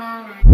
Bye.